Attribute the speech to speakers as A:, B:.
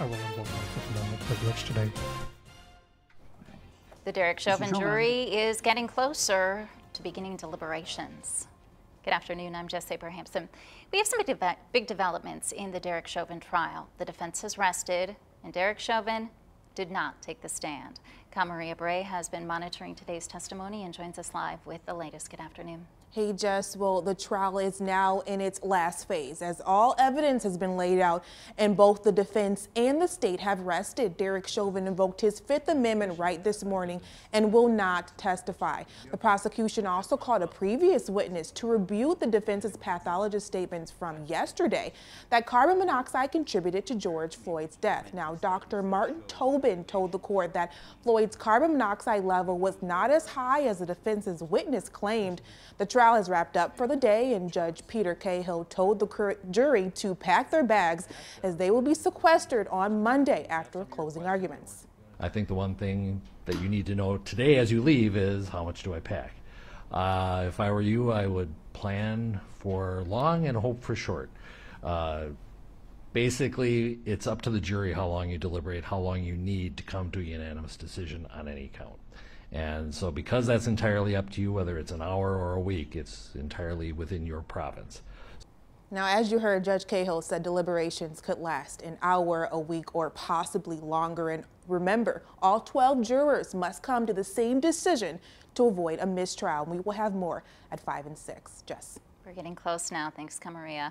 A: I will invoke my Fifth Amendment privilege today.
B: The Derek Chauvin
C: Chauvin.
B: jury is getting closer to beginning deliberations. Good afternoon, I'm Jess Abrahamson. We have some big, deve- big developments in the Derek Chauvin trial. The defense has rested, and Derek Chauvin did not take the stand. Maria Bray has been monitoring today's testimony and joins us live with the latest. Good afternoon.
D: Hey, Jess. Well, the trial is now in its last phase as all evidence has been laid out and both the defense and the state have rested. Derek Chauvin invoked his Fifth Amendment right this morning and will not testify. The prosecution also called a previous witness to rebuke the defense's pathologist statements from yesterday that carbon monoxide contributed to George Floyd's death. Now, Dr. Martin Tobin told the court that Floyd's carbon monoxide level was not as high as the defense's witness claimed. The trial has wrapped up for the day, and Judge Peter Cahill told the jury to pack their bags as they will be sequestered on Monday after closing arguments.
E: I think the one thing that you need to know today as you leave is how much do I pack? Uh, if I were you, I would plan for long and hope for short. Uh, basically, it's up to the jury how long you deliberate, how long you need to come to a unanimous decision on any count. And so, because that's entirely up to you, whether it's an hour or a week, it's entirely within your province.
D: Now, as you heard, Judge Cahill said deliberations could last an hour, a week, or possibly longer. And remember, all 12 jurors must come to the same decision to avoid a mistrial. We will have more at 5 and 6. Jess.
B: We're getting close now. Thanks, Maria.